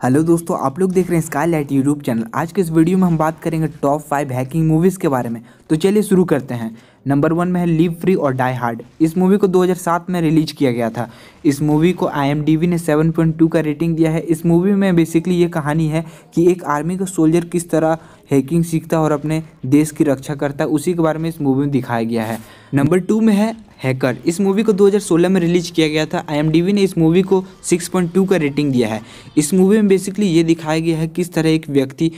Hello दोस्तों, आप लोग देख रहे हैं स्काई लाइट यूट्यूब चैनल आज के इस वीडियो में हम बात करेंगे टॉप फाइव हैकिंग मूवीज़ के बारे में। तो चलिए शुरू करते हैं। नंबर वन में है लिव फ्री और डाई हार्ड इस मूवी को 2007 में रिलीज़ किया गया था। इस मूवी को आई ने 7.2 का रेटिंग दिया है। इस मूवी में बेसिकली ये कहानी है कि एक आर्मी का सोल्जर किस तरह हैकिंग सीखता है और अपने देश की रक्षा करता है, उसी के बारे में इस मूवी में दिखाया गया है। नंबर टू में है हैकर इस मूवी को 2016 में रिलीज़ किया गया था. आई ने इस मूवी को 6.2 का रेटिंग दिया है. इस मूवी में बेसिकली ये दिखाया गया है किस तरह एक व्यक्ति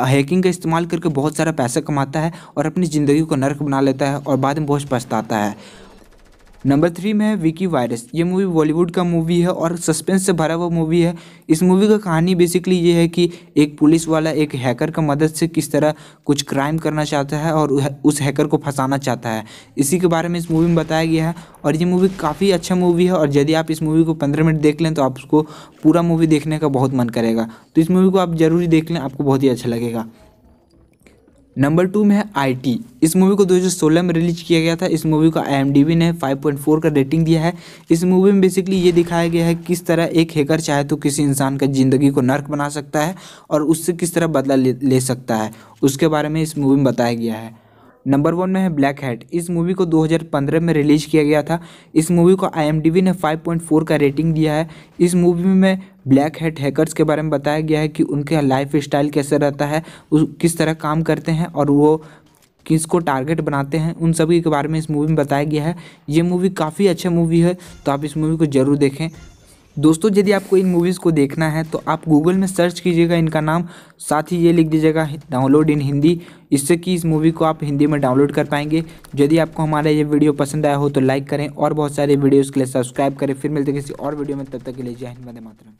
हैकिंग का इस्तेमाल करके बहुत सारा पैसा कमाता है और अपनी ज़िंदगी को नर्क बना लेता है और बाद में बहुत पछताता है। नंबर थ्री में है विकी वायरस ये मूवी बॉलीवुड का मूवी है और सस्पेंस से भरा हुआ मूवी है। इस मूवी का कहानी बेसिकली ये है कि एक पुलिस वाला एक हैकर का मदद से किस तरह कुछ क्राइम करना चाहता है और उस हैकर को फंसाना चाहता है। इसी के बारे में इस मूवी में बताया गया है और ये मूवी काफ़ी अच्छा मूवी है और यदि आप इस मूवी को पंद्रह मिनट देख लें तो आपको पूरा मूवी देखने का बहुत मन करेगा। तो इस मूवी को आप ज़रूरी देख लें, आपको बहुत ही अच्छा लगेगा। नंबर टू में है आईटी इस मूवी को 2016 में रिलीज़ किया गया था। इस मूवी को आई ने 5.4 का रेटिंग दिया है। इस मूवी में बेसिकली ये दिखाया गया है किस तरह एक हैकर चाहे तो किसी इंसान का ज़िंदगी को नर्क बना सकता है और उससे किस तरह बदला ले, ले सकता है। उसके बारे में इस मूवी में बताया गया है। नंबर वन में है ब्लैक हैट। इस मूवी को 2015 में रिलीज़ किया गया था। इस मूवी को आई ने 5.4 का रेटिंग दिया है। इस मूवी में ब्लैक हैट हैकर्स के बारे में बताया गया है कि उनके लाइफ स्टाइल कैसे रहता है किस तरह काम करते हैं और वो किसको टारगेट बनाते हैं, उन सभी के बारे में इस मूवी में बताया गया है। ये मूवी काफ़ी अच्छा मूवी है तो आप इस मूवी को ज़रूर देखें। दोस्तों, यदि आपको इन मूवीज़ को देखना है तो आप गूगल में सर्च कीजिएगा इनका नाम। साथ ही ये लिख दीजिएगा डाउनलोड इन हिंदी इससे कि इस मूवी को आप हिंदी में डाउनलोड कर पाएँगे। यदि आपको हमारा ये वीडियो पसंद आया हो तो लाइक करें और बहुत सारे वीडियोज़ के लिए सब्सक्राइब करें। फिर मिलते किसी और वीडियो में, तब तक के लिए जय हिंद, वंदे मातरम।